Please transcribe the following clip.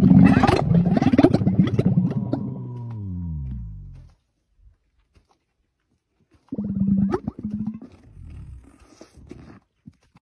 Bye.